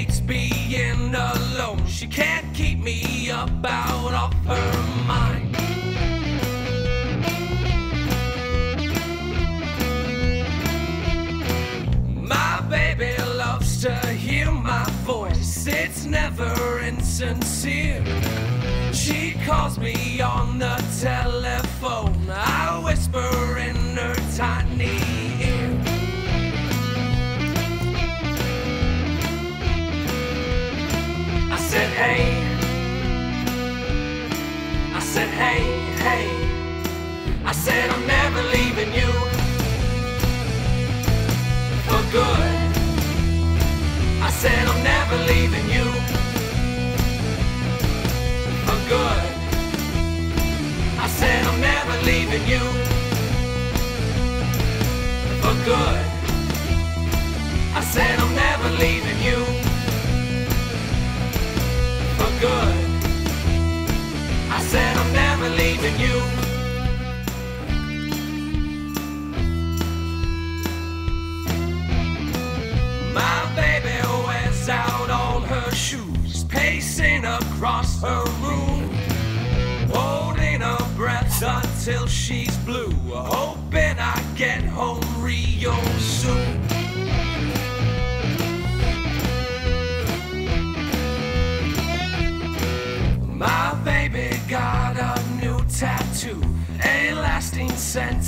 hates being alone. She can't keep me up out of her mind. My baby loves to hear my voice, it's never insincere. She calls me on the telephone, I whisper said, hey, hey. I said, I'm never leaving you for good. I said, I'm never leaving you for good. I said, I'm never leaving you for good. I said, I'm never leaving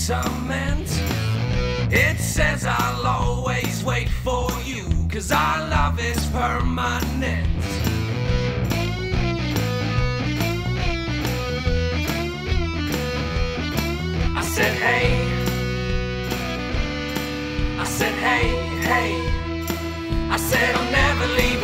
sentiment. It says I'll always wait for you, cause our love is permanent. I said, hey. I said, hey, hey. I said, I'm never leaving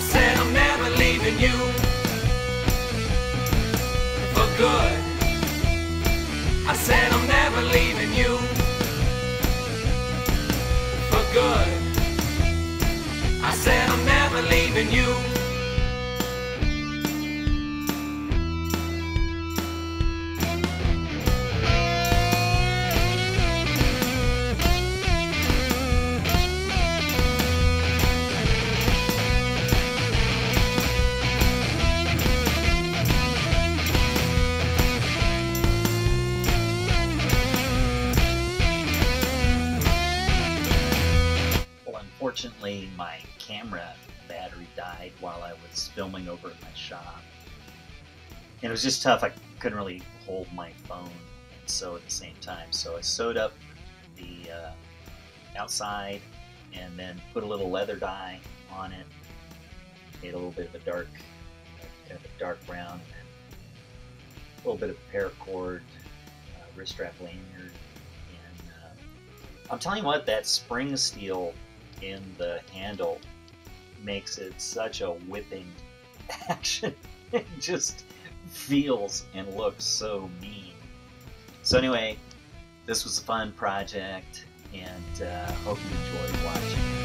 I said, I'm never leaving you for good. Unfortunately, my camera battery died while I was filming over at my shop. And it was just tough. I couldn't really hold my phone and sew at the same time. So I sewed up the uh, outside and then put a little leather dye on it. Made a little bit of a dark, kind of a dark brown, a little bit of paracord, uh, wrist strap lanyard, and uh, I'm telling you what, that spring steel in the handle makes it such a whipping action. it just feels and looks so mean. So anyway, this was a fun project, and uh, hope you enjoyed watching.